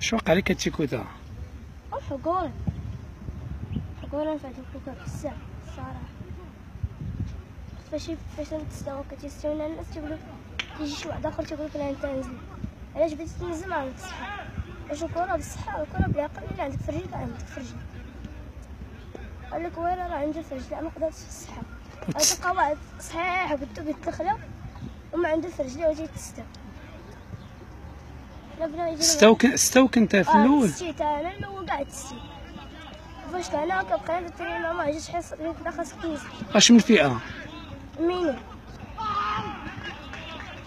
شو وقع لك هادشي كوتا حقول حقول نفعت الكوكا بزاف الصراحة فاش فاش تستوى كتستوينا الناس تيقولوا يجي شي واحد آخر تيقول لك لا أنت نزل علاش بغيتي تنزل عندك الصحة واش الكرة بالصحة والكرة بالعقل اللي عندك في الرجل عندك في الرجل قال لك راه عندي في الرجل ما قدرتش في الصحة تلقى واحد صحيح قلتو بيتخلى وما عنده في وجاي تستوى ستوك انت في آه الأول. تستيت أنا الأول قاعد تستيت فاش طلعنا كنبقى في الترينا ما جيتش حصة كدا خاصك تنزل اش من فئة؟ ميني.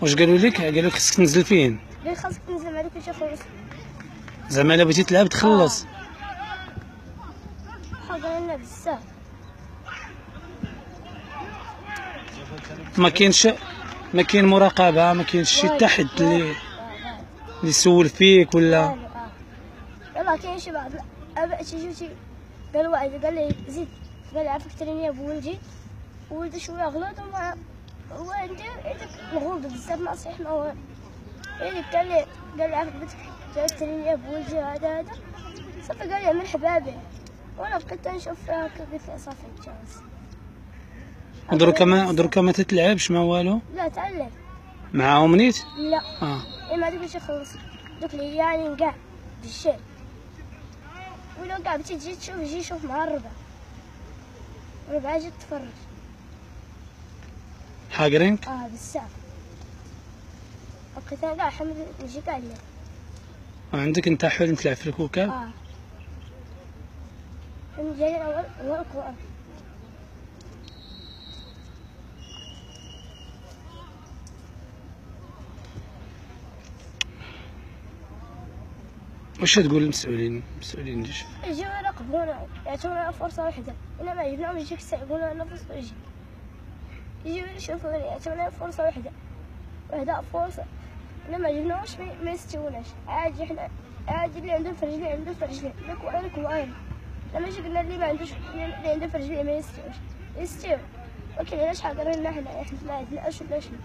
واش قالوا لك؟ قالوا لك خصك تنزل فين؟ ليه خاصك تنزل مع ديك الشيء خلص زعما الا بغيتي تلعب تخلص. حاضر لنا بزاف. ما كاينش ما كاين مراقبة ما كاينش شي حتى حد اللي اللي يسول فيك ولا؟ يلا كاين شي بعض الاباء تيجيو تي قال واحد قال لي زيد قال لي عافاك تريني بولدي ولدي؟ شوية غلط وما هو عندي عندك مغلوط بزاف ما صحيح ما هو. يعني قال لي قال لي عافاك بنتك تريني بولدي هذا هذا. صافي قال لي مرحبا به وأنا بقيت نشوف فيها هكا قلت صافي تجاوز ودروكا ما دروكا ما تتلعبش ما والو؟ لا تعلم. معاهم نيت؟ لا. آه. إيه ما دوك يخلص دوك لي يعني كاع بالشيء ولو كاع بغيتي تجي تشوف جي شوف مع الربع. الربع جي تفرج. حاقرينك؟ آه بزاف أنا كاع حمد نجي كاع الليل. وعندك أنت حلم تلعب في الكوكب آه. جاي الأول هو القران واش تقول للمسؤولين المسؤولين ديش. يجيو يراقبونا يعطونا فرصة واحدة. إلا ما عجبناهم يجيك يسحبونا لنا فرصة ويجي يجيو يشوفونا يعطونا فرصة واحدة. واحدة فرصة. إلا ما عجبناهمش ما- يستووناش. عادي حنا عادي اللي عنده في رجليه عنده في رجليه لك وأنا كوان لما يجي قلنا اللي ما عندوش اللي عنده في رجليه ما يستويش يستوي. ولكن علاش حاضرين حنا حنا ما عندناش ولا شنو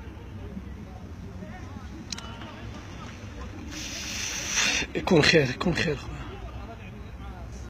Ik kon geen, kon.